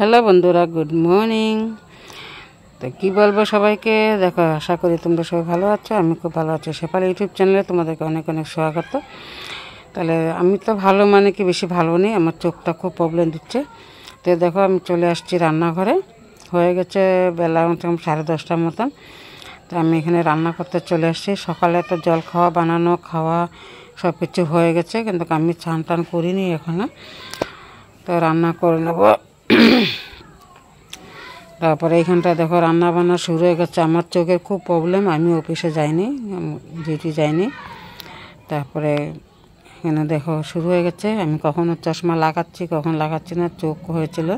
Hello বন্ধুরা, good morning. তো কী বলব সবাইকে? দেখো, আশা করি তোমরা সবাই ভালো আছো, আমি খুব ভালো আছি। সেপাল ইউটিউব চ্যানেলে তোমাদেরকে অনেক অনেক স্বাগত। তাহলে আমি তো ভালো মানে কি বেশি ভালো নেই, আমার চোখটা খুব প্রবলেম দিচ্ছে। তো দেখো, আমি চলে আসছি রান্নাঘরে। হয়ে গেছে বেলা মোটাম সাড়ে দশটার মতন। তো আমি এখানে রান্না করতে চলে আসছি। সকালে তো জল খাওয়া, বানানো, খাওয়া সব কিছু হয়ে গেছে, কিন্তু আমি চান টান করিনি এখনও। তো রান্না করে নেব। তারপরে এইখানটা দেখো রান্না বান্না শুরু হয়ে গেছে। আমার চোখের খুব প্রবলেম আমি অফিসে যাইনি ডিউটি যাইনি। তারপরে এখানে দেখো শুরু হয়ে গেছে। আমি কখনো চশমা লাগাচ্ছি, কখন লাগাচ্ছি না, চোখ হয়েছিল।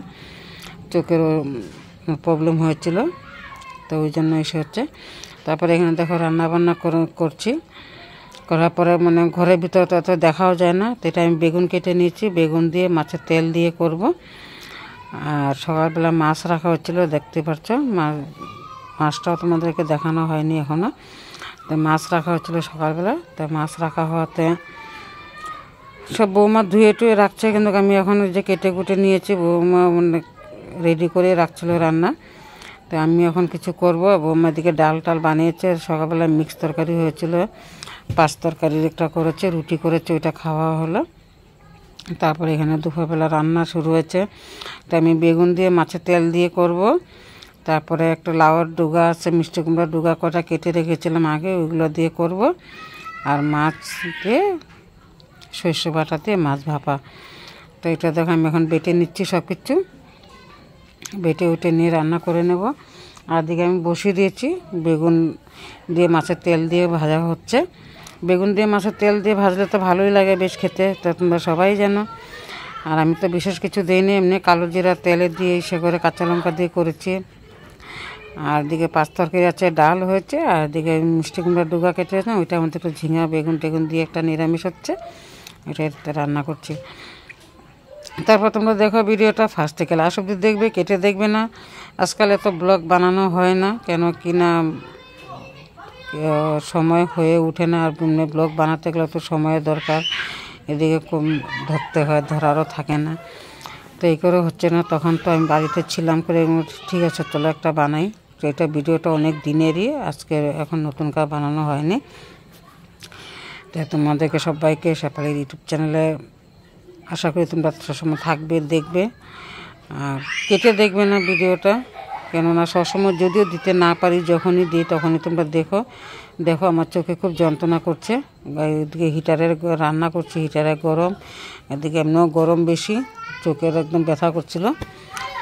চোখের প্রবলেম হয়েছিল। তো ওই জন্য এসে হচ্ছে। তারপরে এখানে দেখো রান্নাবান্না করছি। করার পরে মানে ঘরের ভিতরে তো দেখাও যায় না। তো এটা আমি বেগুন কেটে নিয়েছি। বেগুন দিয়ে মাছের তেল দিয়ে করব। আর সকালবেলা মাছ রাখা হচ্ছিল, দেখতে পাচ্ছ? মাছ মাছটাও তোমাদেরকে দেখানো হয়নি এখনও তো মাছ রাখা হচ্ছিল সকালবেলা। তো মাছ রাখা হওয়াতে সব বৌমা ধুয়ে টুয়ে রাখছে, কিন্তু আমি এখন যে কেটে কুটে নিয়েছি, বৌমা মানে রেডি করে রাখছিল রান্না। তো আমি এখন কিছু করব। বৌমা দিকে ডাল টাল বানিয়েছে, সকালবেলা মিক্স তরকারি হয়েছিল, পাঁচ তরকারির একটা করেছে, রুটি করেছে, ওইটা খাওয়া হলো। তারপরে এখানে দুপুরবেলা রান্না শুরু হয়েছে। তো আমি বেগুন দিয়ে মাছের তেল দিয়ে করব। তারপরে একটা লাউয়ের ডুগা আছে, মিষ্টি কুমড়ার ডুগা কটা কেটে রেখেছিলাম আগে, ওইগুলো দিয়ে করব। আর মাছ দিয়ে শস্য বাটা দিয়ে মাছ ভাপা। তো এটা দেখো, আমি এখন বেটে নিচ্ছি সব কিছু বেটে উঠে নিয়ে রান্না করে নেব। আর দিকে আমি বসিয়ে দিয়েছি, বেগুন দিয়ে মাছের তেল দিয়ে ভাজা হচ্ছে। বেগুন দিয়ে, মাছের তেল দিয়ে ভাজলে তো ভালোই লাগে বেশ খেতে, তা তোমরা সবাই জানো। আর আমি তো বিশেষ কিছু দিইনি, এমনি কালো জিরা তেলে দিয়ে সে করে কাঁচা লঙ্কা দিয়ে করেছি। আর দিকে পাঁচ তরকারি আছে, ডাল হয়েছে, আর দিকে মিষ্টি কুমড়া ডুগা কেটে না ওইটার মধ্যে একটু ঝিঙা, বেগুন টেগুন দিয়ে একটা নিরামিষ হচ্ছে এটা রান্না করছি। তারপর তোমরা দেখো ভিডিওটা ফার্স্ট থেকে লাস্ট অব্দি দেখবে, কেটে দেখবে না। আজকাল এত ব্লগ বানানো হয় না, কেন কি না সময় হয়ে উঠে না আর ব্লগ বানাতে গেলে তো সময়ের দরকার। এদিকে কম ধরতে হয়, ধরারও থাকে না। তো এই করে হচ্ছে না, তখন তো আমি বাড়িতে ছিলাম করে ঠিক আছে, চলো একটা বানাই। তো এটা ভিডিওটা অনেক দিনেরই, আজকে এখন নতুন কার বানানো হয়নি। তো তোমাদেরকে সবাইকে সেপালির ইউটিউব চ্যানেলে আশা করি তোমরা সবসময় থাকবে, দেখবে। আর কেটে দেখবে না ভিডিওটা। কেননা সবসময় যদিও দিতে না পারি, যখনই দিই তখনই তোমরা দেখো। দেখো, আমার চোখে খুব যন্ত্রণা করছে। এদিকে হিটারের রান্না করছি হিটারের গরম। এদিকে এমনিও গরম বেশি, চোখের একদম ব্যথা করছিল।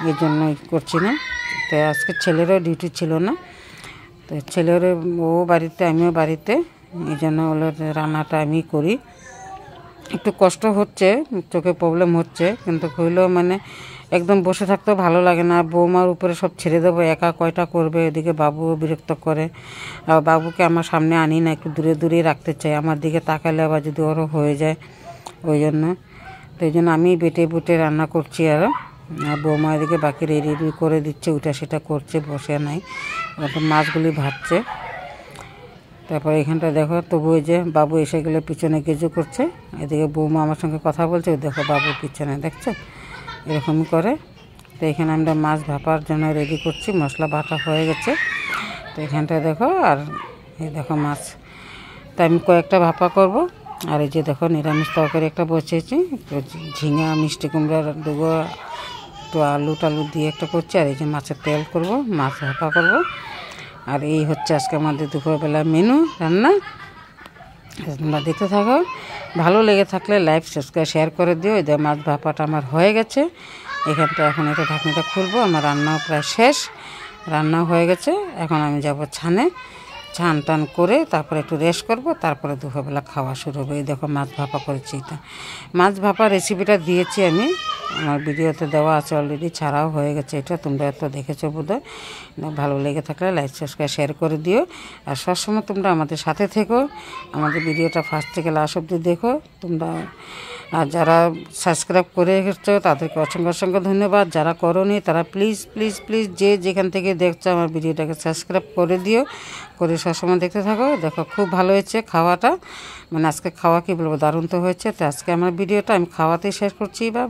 এই জন্য করছি না। তো আজকে ছেলেরও ডিউটি ছিল না। তো ছেলের ও বাড়িতে, আমিও বাড়িতে। এই জন্য রান্নাটা আমি করি। একটু কষ্ট হচ্ছে, চোখে প্রবলেম হচ্ছে। কিন্তু হইলেও মানে একদম বসে থাকতেও ভালো লাগে না। বৌমার উপরে সব ছেড়ে দেবো, একা কয়টা করবে? এদিকে বাবুও বিরক্ত করে। আর বাবুকে আমার সামনে আনি না, একটু দূরে দূরেই রাখতে চাই। আমার দিকে তাকালে আবার যদি ওরও হয়ে যায়, ওই জন্য। তো এই জন্য আমি বেটে বুটে রান্না করছি আরও আর বৌমা এদিকে বাকি রেডি করে দিচ্ছে ওইটা সেটা করছে, বসে নাই। মাছগুলি ভাজছে। তারপর এখানটা দেখো, তবু ওই যে বাবু এসে গেলে পিছনে গেজু করছে। এদিকে বৌমা আমার সঙ্গে কথা বলছে দেখো বাবু পিছনে, দেখছ? এরকমই করে। তো এখানে আমরা মাছ ভাপার জন্য রেডি করছি, মশলা বাটা হয়ে গেছে। তো এখানটা দেখো, আর এই দেখো মাছ। তো আমি কয়েকটা ভাপা করব। আর এই যে দেখো, নিরামিষ তরকারি একটা বসিয়েছি। ঝিঙা, মিষ্টি কুমড়ার ডুবো একটু আলু টালু দিয়ে একটা করছি। আর এই যে মাছের তেল করব, মাছ ভাপা করব। আর এই হচ্ছে আজকে আমাদের দুপুরবেলা মেনু, রান্না। তোমরা দেখতে থাকো। ভালো লেগে থাকলে লাইভ সাবস্ক্রাইব শেয়ার করে দিও। এই মাছ ভাপাটা আমার হয়ে গেছে। এখানটা এখন এটা ঢাকনিটা খুলবো। আমার রান্নাও প্রায় শেষ। রান্নাও হয়ে গেছে। এখন আমি যাব ছানে ছান টান করে তারপরে একটু রেস্ট করব, তারপরে দুপুরবেলা খাওয়া শুরু হবে। এই দেখো মাছ ভাপা করেছি এটা। মাছ ভাপা রেসিপিটা দিয়েছি আমি। আমার ভিডিওতে দেওয়া আছে অলরেডি ছাড়াও হয়ে গেছে এটা। তোমরা এত দেখেছ বোধ ভালো লেগে থাকলে লাইক সাবস্ক্রাইব শেয়ার করে দিও। আর সবসময় তোমরা আমাদের সাথে থেকো। আমাদের ভিডিওটা ফার্স্ট থেকে লাস্ট অব্দি দেখো। তোমরা আর যারা সাবস্ক্রাইব করে এসেছ তাদেরকে অসংখ্য অসংখ্য ধন্যবাদ। যারা করনি, তারা প্লিজ প্লিজ প্লিজ যে যেখান থেকে দেখছ আমার ভিডিওটাকে সাবস্ক্রাইব করে দিও। করে সবসময় দেখতে থাকো। দেখো, খুব ভালো হয়েছে খাওয়াটা। মানে আজকে খাওয়া কী বলব, দারুণ তো হয়েছে। তো আজকে আমার ভিডিওটা আমি খাওয়াতেই শেষ করছি। বা